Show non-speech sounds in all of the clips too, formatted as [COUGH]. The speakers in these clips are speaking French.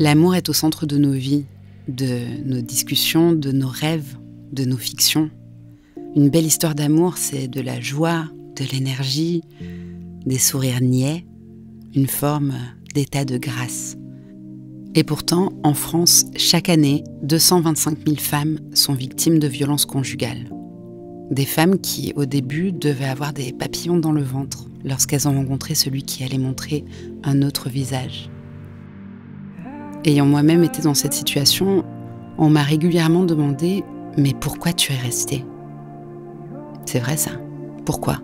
L'amour est au centre de nos vies, de nos discussions, de nos rêves, de nos fictions. Une belle histoire d'amour, c'est de la joie, de l'énergie, des sourires niais, une forme d'état de grâce. Et pourtant, en France, chaque année, 225 000 femmes sont victimes de violences conjugales. Des femmes qui, au début, devaient avoir des papillons dans le ventre lorsqu'elles ont rencontré celui qui allait montrer un autre visage. Ayant moi-même été dans cette situation, on m'a régulièrement demandé Mais pourquoi tu es resté C'est vrai ça. Pourquoi?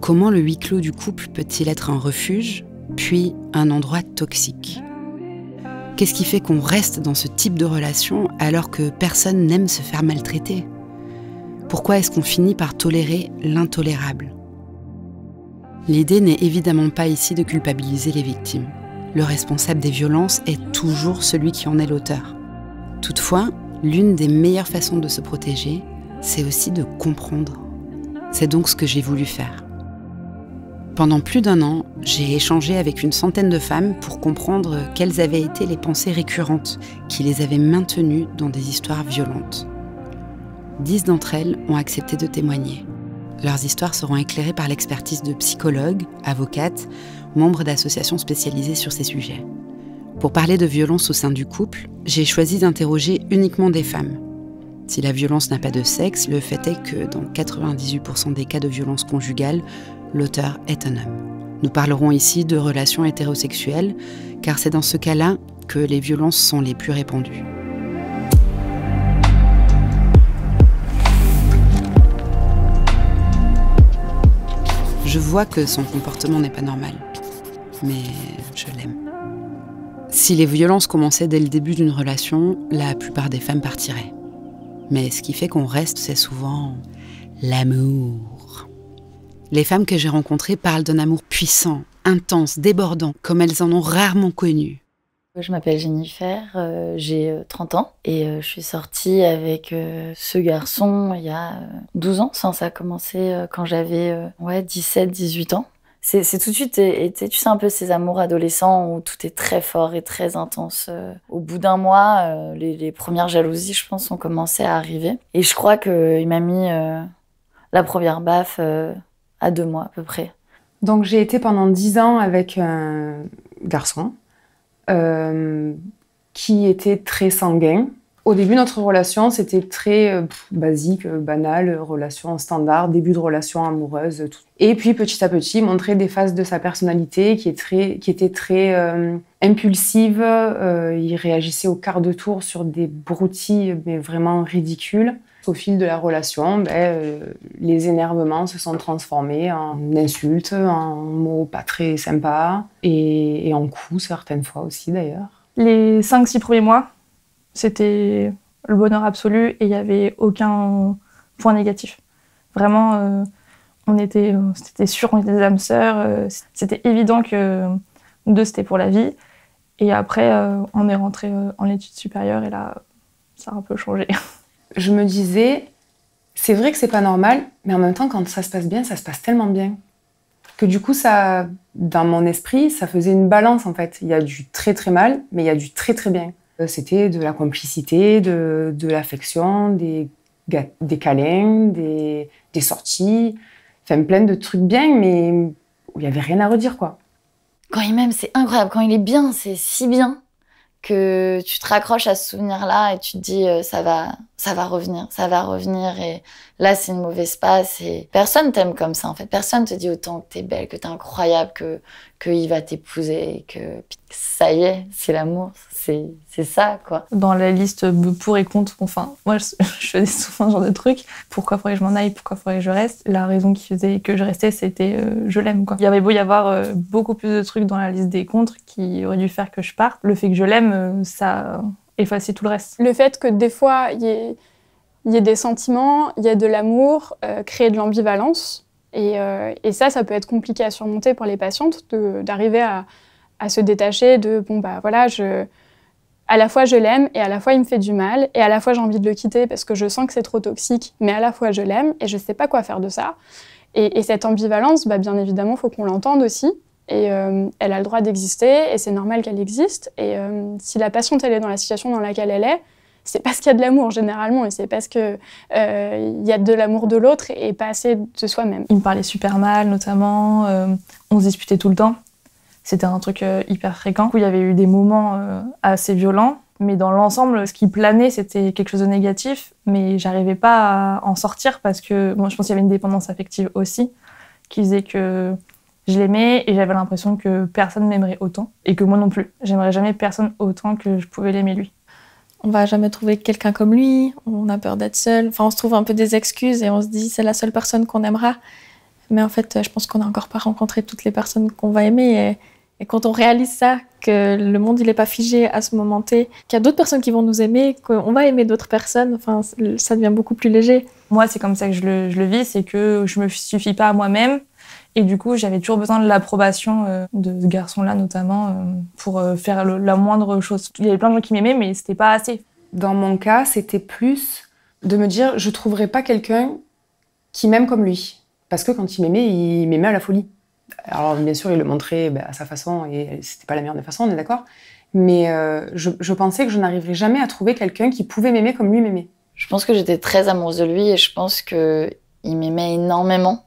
Comment le huis clos du couple peut-il être un refuge, puis un endroit toxique? Qu'est-ce qui fait qu'on reste dans ce type de relation alors que personne n'aime se faire maltraiter? Pourquoi est-ce qu'on finit par tolérer l'intolérable? L'idée n'est évidemment pas ici de culpabiliser les victimes le responsable des violences est toujours celui qui en est l'auteur. Toutefois, l'une des meilleures façons de se protéger, c'est aussi de comprendre. C'est donc ce que j'ai voulu faire. Pendant plus d'un an, j'ai échangé avec une centaine de femmes pour comprendre quelles avaient été les pensées récurrentes qui les avaient maintenues dans des histoires violentes. Dix d'entre elles ont accepté de témoigner. Leurs histoires seront éclairées par l'expertise de psychologues, avocates membre d'associations spécialisées sur ces sujets. Pour parler de violence au sein du couple, j'ai choisi d'interroger uniquement des femmes. Si la violence n'a pas de sexe, le fait est que dans 98% des cas de violence conjugale, l'auteur est un homme. Nous parlerons ici de relations hétérosexuelles, car c'est dans ce cas-là que les violences sont les plus répandues. Je vois que son comportement n'est pas normal mais je l'aime. Si les violences commençaient dès le début d'une relation, la plupart des femmes partiraient. Mais ce qui fait qu'on reste, c'est souvent l'amour. Les femmes que j'ai rencontrées parlent d'un amour puissant, intense, débordant, comme elles en ont rarement connu. Je m'appelle Jennifer, euh, j'ai 30 euh, ans et euh, je suis sortie avec ce garçon il y a 12 ans. Ça, a commencé quand j'avais ouais, 17-18 ans c'est tout de suite été, tu sais, un peu ces amours adolescents où tout est très fort et très intense. Au bout d'un mois, euh, les, premières jalousies, je pense, ont commencé à arriver. Et je crois qu'il m'a mis la première baffe à deux mois à peu près. Donc j'ai été pendant dix ans avec un garçon qui était très sanguin. Au début, notre relation, c'était très euh, basique, euh, banale, relation standard, début de relation amoureuse. Et puis, petit à petit, montrer des phases de sa personnalité qui, est très, qui étaient très euh, impulsives. il réagissait au quart de tour sur des broutilles, mais vraiment ridicules. Au fil de la relation, ben, les énervements se sont transformés en insultes, en mots pas très sympas et, en coups certaines fois aussi d'ailleurs. Les 5-6 premiers mois, c'était le bonheur absolu et il n'y avait aucun point négatif. Vraiment, euh, on était, c'était sûr, on était des âmes sœurs. Euh, c'était évident que nous deux, c'était pour la vie. Et après, euh, on est rentré en études supérieures et là, ça a un peu changé. [LAUGHS] Je me disais, c'est vrai que c'est pas normal, mais en même temps, quand ça se passe bien, ça se passe tellement bien. Que du coup, ça, dans mon esprit, ça faisait une balance en fait. Il y a du très très mal, mais il y a du très très bien. Euh, c'était de la complicité, de, l'affection, des, des câlins, des, des sorties, enfin plein de trucs bien, mais il n'y avait rien à redire quoi. Quand il m'aime, c'est incroyable. Quand il est bien, c'est si bien que tu te raccroches à ce souvenir-là et tu te dis euh, ça va, ça va revenir, ça va revenir et là c'est une mauvaise passe et personne t'aime comme ça en fait. Personne te dit autant que t'es belle, que t'es incroyable, que qu'il va t'épouser, que ça y est, c'est l'amour, c'est ça, quoi. Dans la liste pour et contre, enfin, moi, je, [LAUGHS] faisais souvent ce genre de trucs. Pourquoi faudrait que je m'en aille? Pourquoi faudrait que je reste? La raison qui faisait que je restais, c'était euh, je l'aime, quoi. Il y avait beau y avoir euh, beaucoup plus de trucs dans la liste des contre qui auraient dû faire que je parte. Le fait que je l'aime, euh, ça effaçait tout le reste. Le fait que des fois, il y ait, y ait des sentiments, il y ait de l'amour, créer de l'ambivalence. Et, et, ça, ça peut être compliqué à surmonter pour les patientes, d'arriver à, se détacher de bon bah voilà à la fois je l'aime et à la fois il me fait du mal et à la fois j'ai envie de le quitter parce que je sens que c'est trop toxique, mais à la fois je l'aime et je sais pas quoi faire de ça. Et, cette ambivalence, bah, bien évidemment, faut qu'on l'entende aussi et elle a le droit d'exister et c'est normal qu'elle existe. Et si la patiente elle est dans la situation dans laquelle elle est, c'est parce qu'il y a de l'amour généralement et c'est parce qu'il euh, y a de l'amour de l'autre et pas assez de soi-même. Il me parlait super mal notamment, euh, on se disputait tout le temps. C'était un truc euh, hyper fréquent. Il y avait eu des moments assez violents, mais dans l'ensemble, ce qui planait, c'était quelque chose de négatif, mais j'arrivais pas à en sortir parce que bon, je pense qu'il y avait une dépendance affective aussi qui faisait que je l'aimais et j'avais l'impression que personne m'aimerait autant et que moi non plus. J'aimerais jamais personne autant que je pouvais l'aimer lui on va jamais trouver quelqu'un comme lui, on a peur d'être seul. Enfin, on se trouve un peu des excuses et on se dit c'est la seule personne qu'on aimera. Mais en fait, je pense qu'on n'a encore pas rencontré toutes les personnes qu'on va aimer. Et, quand on réalise ça, que le monde il est pas figé à ce moment T, qu'il y a d'autres personnes qui vont nous aimer, qu'on va aimer d'autres personnes, enfin, ça devient beaucoup plus léger. Moi, c'est comme ça que je le, je le vis, c'est que je me suffis pas à moi-même. Et du coup, j'avais toujours besoin de l'approbation euh, de ce garçon-là, notamment, euh, pour euh, faire la moindre chose. Il y avait plein de gens qui m'aimaient, mais c'était pas assez. Dans mon cas, c'était plus de me dire, je trouverai pas quelqu'un qui m'aime comme lui. Parce que quand il m'aimait, il m'aimait à la folie. Alors, bien sûr, il le montrait bah, à sa façon, et c'était pas la meilleure des façons, on est d'accord. Mais je, je pensais que je n'arriverais jamais à trouver quelqu'un qui pouvait m'aimer comme lui m'aimait. Je pense que j'étais très amoureuse de lui et je pense qu'il m'aimait énormément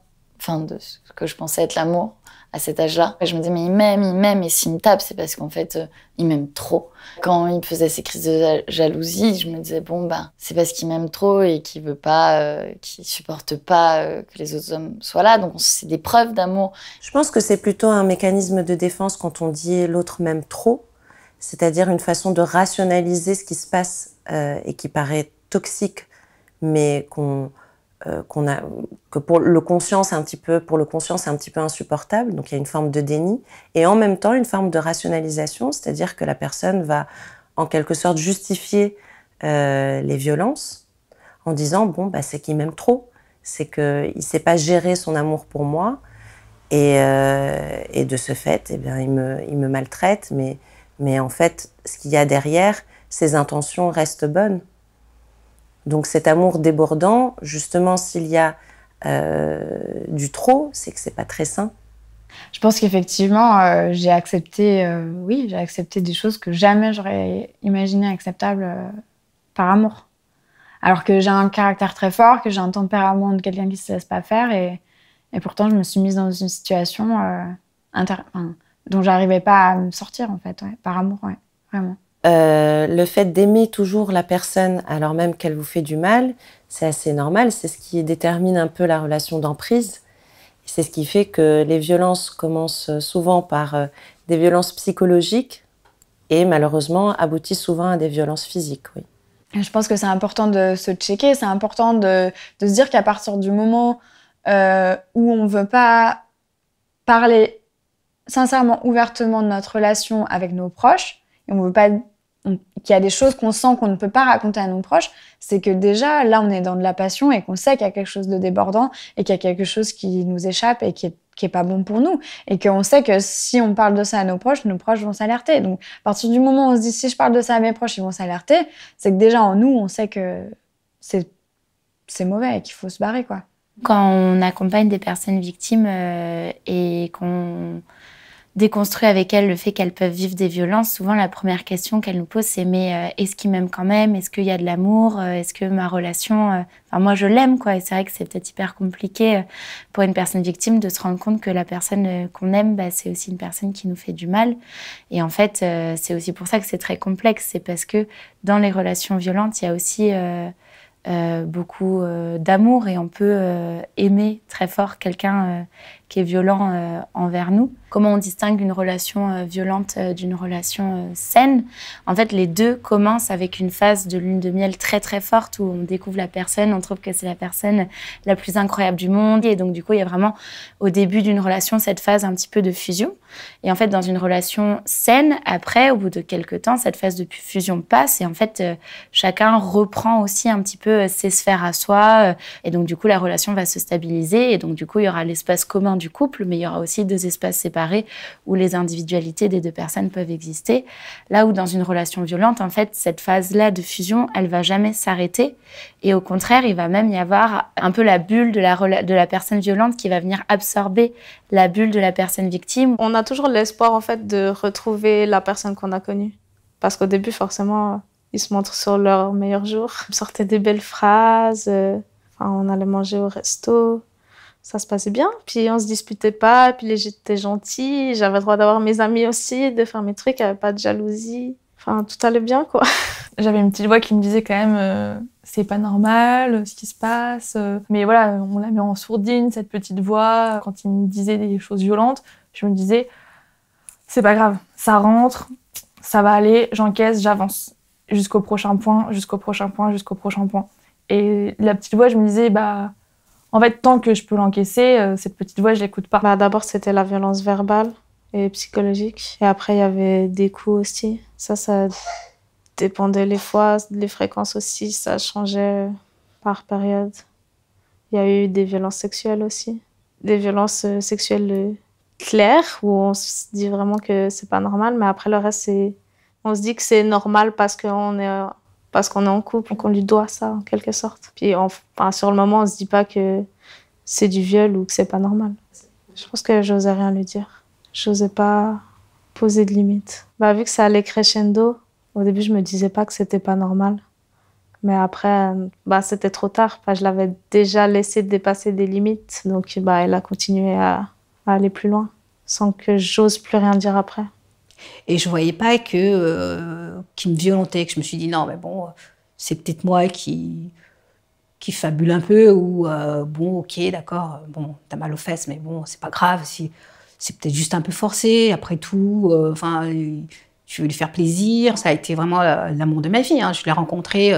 de ce que je pensais être l'amour à cet âge-là. Je me disais, mais il m'aime, il m'aime, et s'il me tape, c'est parce qu'en fait, euh, il m'aime trop. Quand il faisait ses crises de jalousie, je me disais, bon, bah, c'est parce qu'il m'aime trop et qu'il veut pas, euh, qu'il supporte pas euh, que les autres hommes soient là. Donc, c'est des preuves d'amour. Je pense que c'est plutôt un mécanisme de défense quand on dit l'autre m'aime trop, c'est-à-dire une façon de rationaliser ce qui se passe et qui paraît toxique, mais qu'on euh, qu'on a, que pour le conscient, c'est un petit peu, pour le conscient, un petit peu insupportable. Donc il y a une forme de déni et en même temps une forme de rationalisation, c'est-à-dire que la personne va en quelque sorte justifier euh, les violences en disant bon bah c'est qu'il m'aime trop, c'est qu'il ne sait pas gérer son amour pour moi et, euh, et de ce fait, eh bien il me, il me maltraite, mais mais en fait ce qu'il y a derrière, ses intentions restent bonnes. Donc cet amour débordant, justement, s'il y a euh, du trop, c'est que c'est pas très sain. Je pense qu'effectivement, euh, j'ai accepté, euh, oui, j'ai accepté des choses que jamais j'aurais imaginé acceptables par amour. Alors que j'ai un caractère très fort, que j'ai un tempérament de quelqu'un qui se laisse pas faire, et, pourtant je me suis mise dans une situation dont j'arrivais pas à me sortir en fait, par amour, vraiment. Euh, le fait d'aimer toujours la personne alors même qu'elle vous fait du mal, c'est assez normal. C'est ce qui détermine un peu la relation d'emprise. C'est ce qui fait que les violences commencent souvent par euh, des violences psychologiques et malheureusement aboutissent souvent à des violences physiques. Oui. Je pense que c'est important de se checker, c'est important de, se dire qu'à partir du moment euh, où on ne veut pas parler sincèrement, ouvertement de notre relation avec nos proches, et on veut pas qu'il y a des choses qu'on sent qu'on ne peut pas raconter à nos proches, c'est que déjà là on est dans de la passion et qu'on sait qu'il y a quelque chose de débordant et qu'il y a quelque chose qui nous échappe et qui est, qui est pas bon pour nous et qu'on sait que si on parle de ça à nos proches, nos proches vont s'alerter. Donc à partir du moment où on se dit si je parle de ça à mes proches, ils vont s'alerter, c'est que déjà en nous on sait que c'est c'est mauvais et qu'il faut se barrer quoi. Quand on accompagne des personnes victimes euh, et qu'on déconstruit avec elles le fait qu'elles peuvent vivre des violences, souvent la première question qu'elles nous posent, c'est mais euh, est-ce qu'il m'aime quand même? Est-ce qu'il y a de l'amour? Euh, Est-ce que ma relation, euh, enfin moi je l'aime quoi. Et c'est vrai que c'est peut-être hyper compliqué pour une personne victime de se rendre compte que la personne qu'on aime, bah, c'est aussi une personne qui nous fait du mal. Et en fait, c'est aussi pour ça que c'est très complexe. C'est parce que dans les relations violentes, il y a aussi beaucoup d'amour et on peut aimer très fort quelqu'un qui est violent euh, envers nous. Comment on distingue une relation euh, violente euh, d'une relation saine? En fait, les deux commencent avec une phase de lune de miel très très forte où on découvre la personne, on trouve que c'est la personne la plus incroyable du monde. Et donc, du coup, il y a vraiment au début d'une relation cette phase un petit peu de fusion. Et en fait, dans une relation saine, après, au bout de quelques temps, cette phase de fusion passe et en fait, chacun reprend aussi un petit peu peu ses sphères à soi. Et donc, du coup, la relation va se stabiliser. Et donc, du coup, il y aura l'espace commun du couple, mais il y aura aussi deux espaces séparés où les individualités des deux personnes peuvent exister. Là où dans une relation violente, en fait, cette phase-là de fusion, elle va jamais s'arrêter. Et au contraire, il va même y avoir un peu la bulle de la, de la personne violente qui va venir absorber la bulle de la personne victime. On a toujours l'espoir, en fait, de retrouver la personne qu'on a connue. Parce qu'au début, forcément, ils se montrent sur leur meilleur jour. Ils sortaient des belles phrases. Euh, enfin, on allait manger au resto. Ça se passait bien. Puis on se disputait pas. Puis j'étais gentille. J'avais le droit d'avoir mes amis aussi, de faire mes trucs. Il n'y avait pas de jalousie. Enfin, tout allait bien, quoi. [LAUGHS] J'avais une petite voix qui me disait quand même euh, c'est pas normal euh, ce qui se passe. Mais voilà, on l'a mis en sourdine, cette petite voix. Quand il me disait des choses violentes, je me disais c'est pas grave, ça rentre, ça va aller, j'encaisse, j'avance jusqu'au prochain point, jusqu'au prochain point, jusqu'au prochain point. Et la petite voix, je me disais, bah, en fait, tant que je peux l'encaisser, euh, cette petite voix, je l'écoute pas. Bah, D'abord, c'était la violence verbale et psychologique. Et après, il y avait des coups aussi. Ça, ça dépendait les fois, les fréquences aussi, ça changeait par période. Il y a eu des violences sexuelles aussi. Des violences euh, sexuelles euh, clair où on se dit vraiment que c'est pas normal, mais après le reste, c'est on se dit que c'est normal parce qu'on est parce qu'on est en couple, qu'on lui doit ça en quelque sorte. Puis sur le moment, on se dit pas que c'est du viol ou que c'est pas normal. Je pense que j'osais rien lui dire. J'osais pas poser de limites. Bah, vu que ça allait crescendo, au début, je me disais pas que c'était pas normal. Mais après, bah, c'était trop tard. je l'avais déjà laissé dépasser des limites. Donc, bah, elle a continué à, aller plus loin, sans que j'ose plus rien dire après. Et je voyais pas que euh, me violentait, que je me suis dit non, mais bon, c'est peut-être moi qui qui fabule un peu ou euh, bon, ok, d'accord, bon, t'as mal aux fesses, mais bon, c'est pas grave, si c'est peut-être juste un peu forcé. Après tout, euh, enfin, je veux lui faire plaisir. Ça a été vraiment l'amour de ma vie. Hein. Je l'ai rencontré.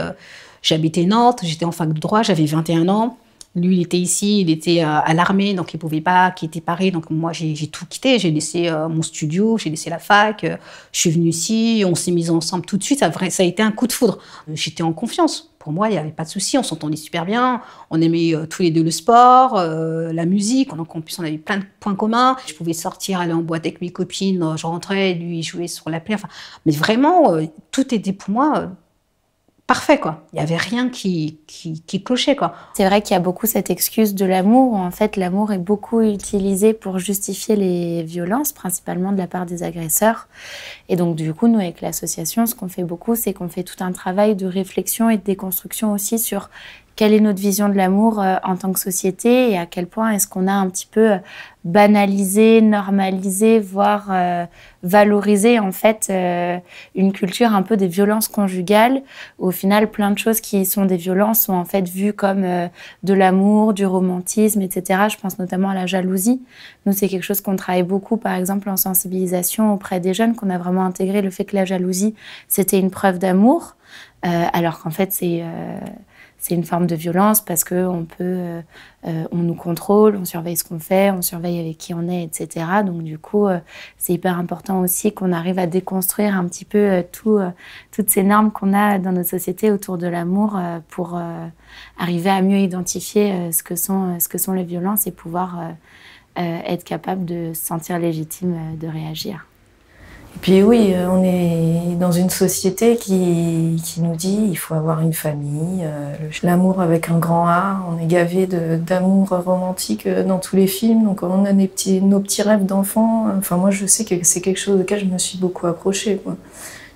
J'habitais Nantes, j'étais en fac de droit, j'avais 21 ans. Lui, il était ici, il était euh, à l'armée, donc il pouvait pas quitter Paris. Donc moi, j'ai tout quitté. J'ai laissé euh, mon studio, j'ai laissé la fac. Euh, je suis venue ici, on s'est mis ensemble tout de suite. Ça, ça a été un coup de foudre. J'étais en confiance. Pour moi, il n'y avait pas de souci. On s'entendait super bien. On aimait tous les deux le sport, la musique. Donc en plus, on avait plein de points communs. Je pouvais sortir, aller en boîte avec mes copines. Je rentrais, lui, il jouait sur la plaie. Enfin, mais vraiment, tout était pour moi parfait, quoi. Il n'y avait rien qui, qui, qui clochait, quoi. C'est vrai qu'il y a beaucoup cette excuse de l'amour. En fait, l'amour est beaucoup utilisé pour justifier les violences, principalement de la part des agresseurs. Et donc, du coup, nous, avec l'association, ce qu'on fait beaucoup, c'est qu'on fait tout un travail de réflexion et de déconstruction aussi sur quelle est notre vision de l'amour euh, en tant que société et à quel point est-ce qu'on a un petit peu euh, banalisé, normalisé, voire euh, valorisé en fait une culture un peu des violences conjugales au final plein de choses qui sont des violences sont en fait vues comme de l'amour, du romantisme, etc. Je pense notamment à la jalousie. Nous c'est quelque chose qu'on travaille beaucoup par exemple en sensibilisation auprès des jeunes qu'on a vraiment intégré le fait que la jalousie c'était une preuve d'amour alors qu'en fait c'est c'est une forme de violence parce que on peut, euh, euh, on nous contrôle, on surveille ce qu'on fait, on surveille avec qui on est, etc. Donc du coup, euh, c'est hyper important aussi qu'on arrive à déconstruire un petit peu tout, toutes ces normes qu'on a dans notre société autour de l'amour pour arriver à mieux identifier ce que sont, ce que sont les violences et pouvoir être capable de se sentir légitime de réagir. Puis oui, euh, on est dans une société qui, qui nous dit il faut avoir une famille, euh, l'amour avec un grand A. On est gavé d'amour romantique euh, dans tous les films, donc on a nos petits rêves d'enfants. Enfin moi je sais que c'est quelque chose auquel je me suis beaucoup accrochée. Quoi.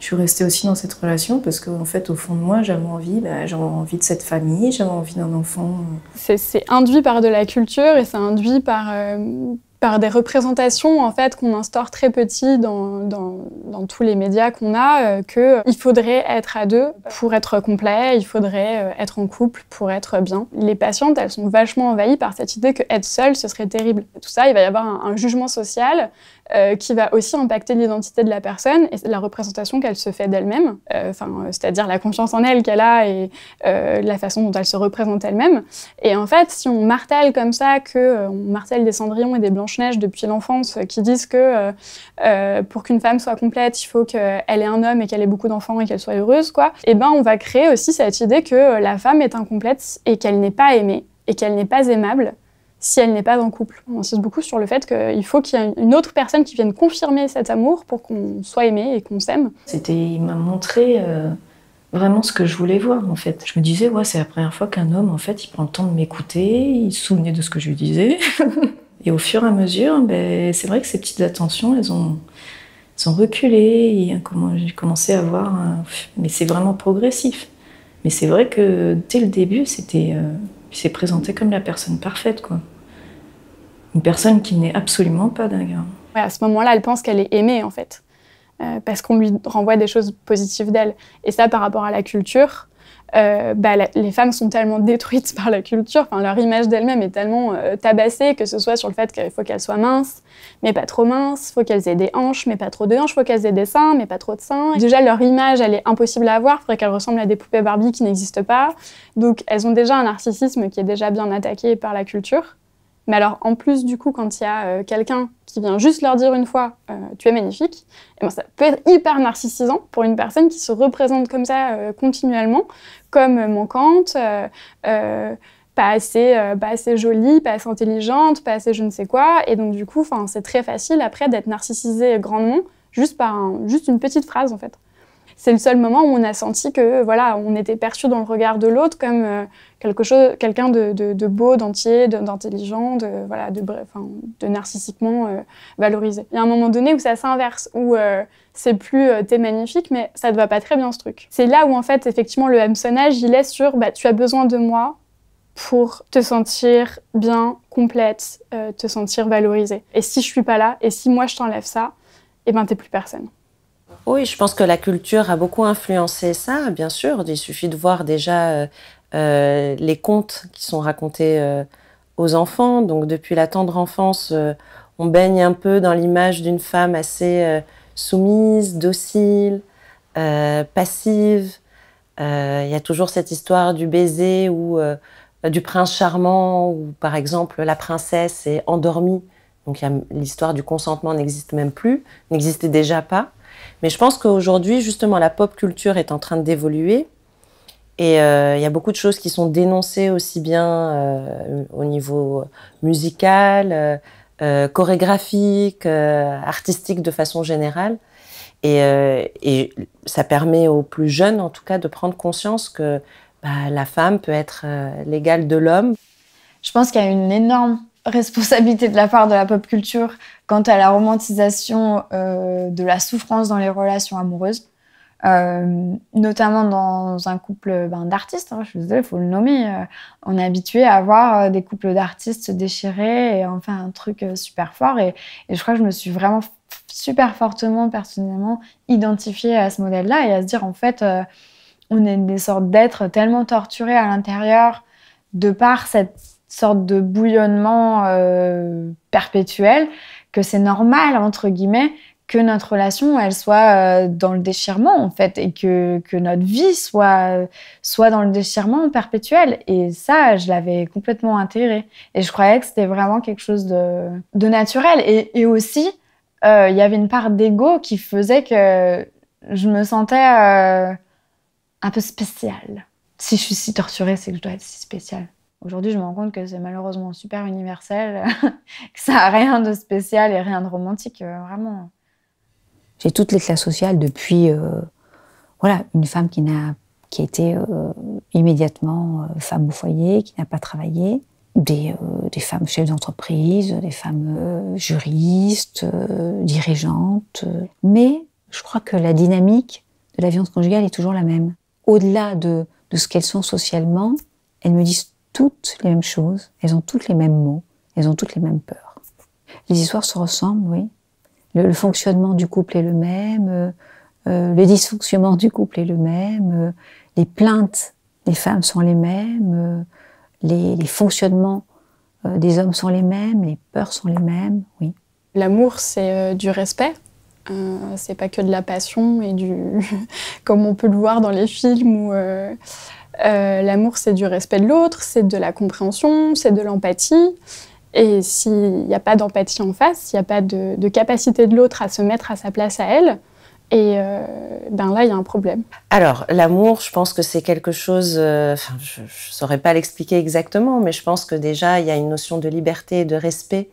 Je suis restée aussi dans cette relation parce qu'en fait au fond de moi j'avais envie, bah, envie de cette famille, j'avais envie d'un enfant. C'est induit par de la culture et c'est induit par par des représentations en fait qu'on instaure très petit dans, dans, tous les médias qu'on a, euh, qu'il faudrait être à deux pour être complet, il faudrait euh, être en couple pour être bien. Les patientes, elles sont vachement envahies par cette idée que être seule, ce serait terrible. Tout ça, il va y avoir un, jugement social euh, qui va aussi impacter l'identité de la personne et la représentation qu'elle se fait d'elle-même, euh, enfin, c'est-à-dire la confiance en elle qu'elle a et la façon dont elle se représente elle-même. Et en fait, si on martèle comme ça, que on martèle des Cendrillon et des Blanche-Neige depuis l'enfance, qui disent que pour qu'une femme soit complète, il faut qu'elle ait un homme et qu'elle ait beaucoup d'enfants et qu'elle soit heureuse, quoi, et eh ben on va créer aussi cette idée que la femme est incomplète et qu'elle n'est pas aimée et qu'elle n'est pas aimable si elle n'est pas en couple. On insiste beaucoup sur le fait qu'il faut qu'il y ait une autre personne qui vienne confirmer cet amour pour qu'on soit aimé et qu'on s'aime. C'était, il m'a montré euh, vraiment ce que je voulais voir en fait. Je me disais, ouais, c'est la première fois qu'un homme en fait, il prend le temps de m'écouter, il se souvenait de ce que je lui disais. [LAUGHS] et au fur et à mesure, ben, c'est vrai que ces petites attentions, elles ont, elles ont reculé. J'ai commencé à voir, mais c'est vraiment progressif. Mais c'est vrai que dès le début, c'était, euh, il s'est présenté comme la personne parfaite, quoi une personne qui n'est absolument pas dingue. à ce moment-là, elle pense qu'elle est aimée, en fait, euh, parce qu'on lui renvoie des choses positives d'elle. Et ça, par rapport à la culture, euh, bah, les femmes sont tellement détruites [LAUGHS] par la culture, leur image d'elle-même est tellement euh, tabassée, que ce soit sur le fait qu'il faut qu'elles soient minces, mais pas trop minces, faut qu'elles aient des hanches, mais pas trop de hanches, faut qu'elles aient des seins, mais pas trop de seins. déjà, leur image, elle est impossible à avoir, il faudrait qu'elles ressemblent à des poupées Barbie qui n'existent pas. Donc, elles ont déjà un narcissisme qui est déjà bien attaqué par la culture. Mais alors, en plus, du coup, quand il y a euh, quelqu'un qui vient juste leur dire une fois euh, tu es magnifique, et eh ben, ça peut être hyper narcissisant pour une personne qui se représente comme ça euh, continuellement, comme manquante, pas, assez, pas assez jolie, pas assez intelligente, pas assez je ne sais quoi. Et donc, du coup, c'est très facile après d'être narcissisé grandement juste par juste une petite phrase, en fait c'est le seul moment où on a senti que voilà, on était perçu dans le regard de l'autre comme quelque chose, quelqu'un de, de, beau, d'entier, d'intelligent, de voilà, de, enfin, de narcissiquement euh, valorisé. Il y a un moment donné où ça s'inverse, où euh, c'est plus t'es magnifique, mais ça te va pas très bien ce truc. C'est là où en fait effectivement le hameçonnage il est sur bah, tu as besoin de moi pour te sentir bien, complète, te sentir valorisée. Et si je suis pas là, et si moi je t'enlève ça, eh ben t'es plus personne. Oui, je pense que la culture a beaucoup influencé ça, bien sûr. Il suffit de voir déjà euh, euh, les contes qui sont racontés euh, aux enfants. Donc depuis la tendre enfance, on baigne un peu dans l'image d'une femme assez soumise, docile, passive. Il y a toujours cette histoire du baiser ou du prince charmant, où par exemple la princesse est endormie. Donc l'histoire du consentement n'existe même plus, n'existait déjà pas. Mais je pense qu'aujourd'hui, justement, la pop culture est en train d'évoluer. Et euh, il y a beaucoup de choses qui sont dénoncées aussi bien euh, au niveau musical, euh, chorégraphique, artistique de façon générale. Et, ça permet aux plus jeunes, en tout cas, de prendre conscience que bah, la femme peut être l'égale de l'homme. Je pense qu'il y a une énorme responsabilité de la part de la pop culture quant à la romantisation de la souffrance dans les relations amoureuses, euh, notamment dans un couple ben, d'artistes. Hein, je suis désolée, il faut le nommer. Euh, on est habitué à voir des couples d'artistes se déchirer et enfin un truc super fort. Et, et, je crois que je me suis vraiment super fortement, personnellement, identifiée à ce modèle-là et à se dire en fait, on est des sortes d'êtres tellement torturés à l'intérieur de par cette sorte de bouillonnement euh, perpétuel, que c'est normal, entre guillemets, que notre relation, elle soit euh, dans le déchirement, en fait, et que, que notre vie soit, soit dans le déchirement perpétuel. Et ça, je l'avais complètement intégré. Et je croyais que c'était vraiment quelque chose de, de naturel. Et, et aussi, euh, il y avait une part d'ego qui faisait que je me sentais un peu spéciale. Si je suis si torturée, c'est que je dois être si spéciale. Aujourd'hui, je me rends compte que c'est malheureusement super universel, [LAUGHS] que ça n'a rien de spécial et rien de romantique, euh, vraiment. J'ai toutes les classes sociales depuis, euh, voilà, une femme qui n'a, qui a été euh, immédiatement femme au foyer, qui n'a pas travaillé, des, des femmes chefs d'entreprise, des femmes juristes, dirigeantes. Mais je crois que la dynamique de la violence conjugale est toujours la même. Au-delà de, de ce qu'elles sont socialement, elles me disent toutes les mêmes choses, elles ont toutes les mêmes mots, elles ont toutes les mêmes peurs. Les histoires se ressemblent, oui. Le, fonctionnement du couple est le même, euh, euh, le dysfonctionnement du couple est le même, euh, les plaintes des femmes sont les mêmes, les, fonctionnements des hommes sont les mêmes, les peurs sont les mêmes, oui. L'amour, c'est du respect. c'est pas que de la passion et du. [LAUGHS] comme on peut le voir dans les films où. L'amour, c'est du respect de l'autre, c'est de la compréhension, c'est de l'empathie. Et s'il n'y a pas d'empathie en face, s'il n'y a pas de, capacité de l'autre à se mettre à sa place à elle, et euh, ben là, il y a un problème. Alors, l'amour, je pense que c'est quelque chose. Euh, je ne saurais pas l'expliquer exactement, mais je pense que déjà, il y a une notion de liberté, de respect,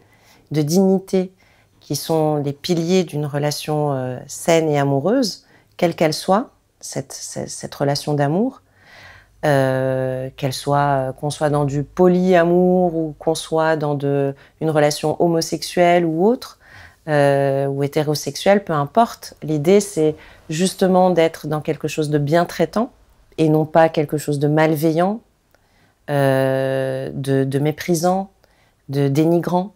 de dignité, qui sont les piliers d'une relation euh, saine et amoureuse, quelle qu'elle soit, cette, cette relation d'amour. Euh, qu'elle soit qu'on soit dans du polyamour ou qu'on soit dans une relation homosexuelle ou autre euh, ou hétérosexuelle, peu importe. L'idée c'est justement d'être dans quelque chose de bien traitant et non pas quelque chose de malveillant, euh, de, de, méprisant, de dénigrant.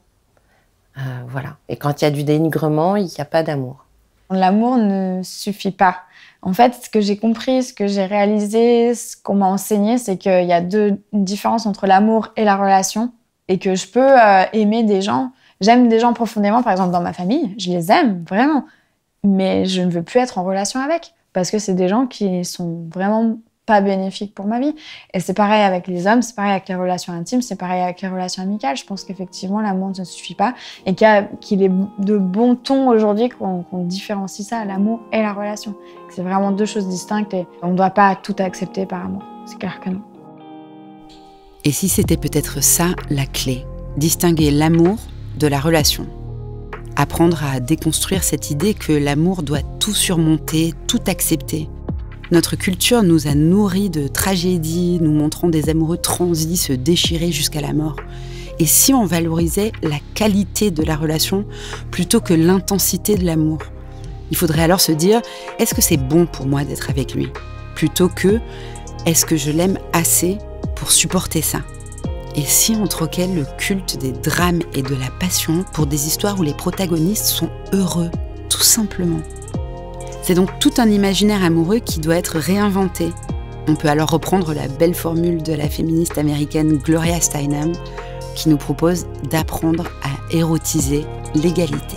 voilà. Et quand il y a du dénigrement, il n'y a pas d'amour. L'amour ne suffit pas. En fait, ce que j'ai compris, ce que j'ai réalisé, ce qu'on m'a enseigné, c'est qu'il y a deux différences entre l'amour et la relation et que je peux euh, aimer des gens. J'aime des gens profondément, par exemple dans ma famille, je les aime vraiment, mais je ne veux plus être en relation avec parce que c'est des gens qui sont vraiment pas bénéfique pour ma vie. Et c'est pareil avec les hommes, c'est pareil avec les relations intimes, c'est pareil avec les relations amicales. Je pense qu'effectivement, l'amour ne suffit pas et qu'il est de bon ton aujourd'hui qu'on différencie ça, l'amour et la relation. C'est vraiment deux choses distinctes et on ne doit pas tout accepter par amour. C'est clair que non. Et si c'était peut-être ça la clé? Distinguer l'amour de la relation. Apprendre à déconstruire cette idée que l'amour doit tout surmonter, tout accepter notre culture nous a nourris de tragédies, nous montrant des amoureux transis se déchirer jusqu'à la mort. Et si on valorisait la qualité de la relation plutôt que l'intensité de l'amour? Il faudrait alors se dire, est-ce que c'est bon pour moi d'être avec lui? Plutôt que, est-ce que je l'aime assez pour supporter ça? Et si on troquait le culte des drames et de la passion pour des histoires où les protagonistes sont heureux, tout simplement? C'est donc tout un imaginaire amoureux qui doit être réinventé. On peut alors reprendre la belle formule de la féministe américaine Gloria Steinem qui nous propose d'apprendre à érotiser l'égalité.